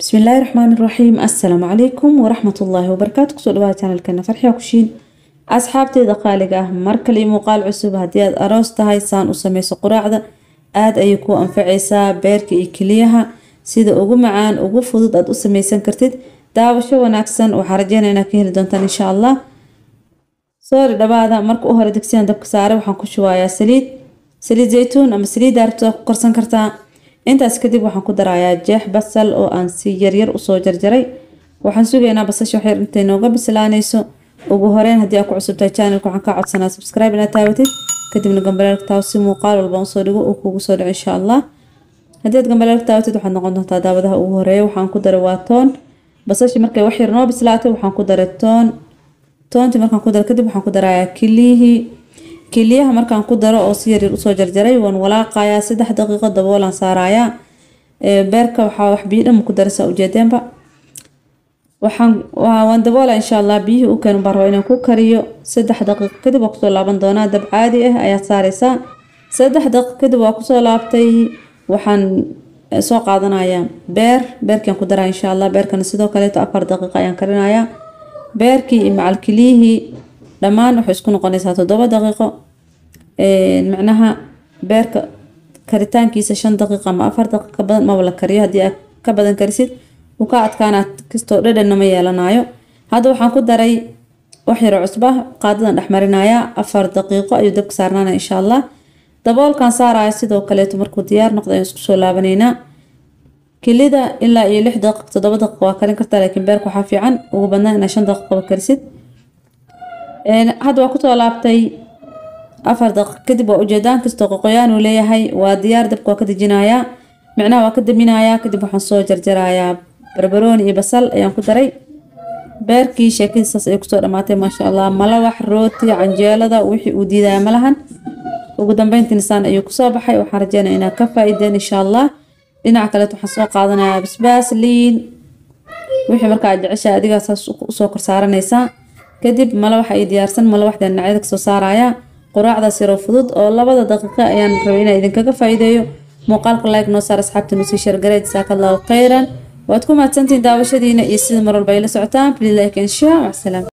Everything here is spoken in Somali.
bismillaahi raxmaani raxiim assalaamu calaykum waraxmatullaahi wabarakaatu ku soo dhawaada channelkeena farxiya kushiin asxaabteeda qaaliga ah mar kale iyo muuqaal cusub. Haddii aad aroos tahay saan u sameyso quraacda aada ayay kuu anfacaysaa beerka iyo keliyaha sida ugu macaan ugu fudud aad u sameysan kartid. Daawasho wanaagsan waxaa rajeynaya inaad ka heli doontaan insha allah. Soori dhawaada marka u hore digsiyan dabka saare waxaan karsan kartaa intaas kadib waxaan ku darayaa jeex basal oo aan si yaryar u soo jarjaray. Waxaan sugaynaa basasha waxyar intay nooga bislaanayso. Ugu horeyn haddii aad ku cusubtahay channelka waxaan kaa codsanaa subscribe inaad taabatid kadibna gambaleelka si muuqaal walba u soo dhigo uu kugu soo dhaco insha allah. Haddii aad gambaleelka taabatid waxaad noqon doontaa daawadaha ugu horreeya waxaan ku daray waa toon. Basasha markay wax yar noo bislaatay waxaan ku daray toon. Toontii markaan ku daro kadib waxaan ku darayaa kiliyihii keliyaha markaan ku daro oo si yaryar u soo jarjaray waan walaaqayaa saddex daqiiqo daboolaan saarayaa. Beerka waxaa wax biyo dhan ku daraysaa ujeedeenba waan daboola insha allah biyihii u keen baan rabaa inaan ku kariyo. Saddex daqiiqo kadib waa ku soo laaban doonaa dab caadi ah ayaad saaraysaa. Saddex daqiiqo kadib waa ku soo laabtay waxaan soo qaadanayaa. Beer beerkiaan ku daraa insha allah beerkana sidoo kaleeto afar daqiiqo ayaan karinayaa. Beerkii iyo macalkeliyihii dhammaan waxay isku noqonaysaa toddoba daqiiqo macnaha beerka karitaankiisa shan daqiiqo ama afar daqiiqo ka badan maba la kariyo haddii aad ka badan karisid wuu ka adkaanaa kastoo dhadhanna ma yeelanayo hadda waxaan ku daray wax yaro cusba qaadadan dhexmarinayaa afar daqiiqo ayuu dabka saarnaana insha allah daboolkan saaraya sidoo kaleeto markuu diyaar noqdo ayaan isku soo laabanaynaa. Kelida ilaa iyo lix daqiiq toddoba daqiiq waa karin kartaa laakiin beerka waxaa fiican. Ugu badnaan inaa shan daqiiqaba karisid. Hadda waa ku soo laabtay afar daqiiq kadib waa ujeedaan kastoo qoqoyaan uu leeyahay waa diyaar dabka waa ka dejinayaa micnaha waa ka daminayaa kadib waxaan soo jarjarayaa barbarooni iyo basal ayaan ku daray. Beerkii sheekadiisaas ay ku soo dhamaatay maasha allah malawax rooti canjeelada wixii uu diidaya malahan ugu dambeyntii nisaan ayuu ku soo baxay. Waxaan rajeynaya inaad ka faa-ideen insha allah dhinaca kaleet waxaan soo qaadanayaa basbaas liin wixii markaa jecesha adigaa saas u soo korsaaranaysaa kadib malawax ay diyaarsan malawaxda dhinacyada ka soo saaraya quraacdaas yaroo fudud oo labada daqiiqa ayaan rabay inaa idinkaga faa-iideeyo. Muuqaalka like noo saar asxaabta nusii shargaray jasaaka allahu khayran. Waad ku mahadsantihiin daawashadiina iyo sida mar walba ay la socotaan. Please like and share. Macsalaam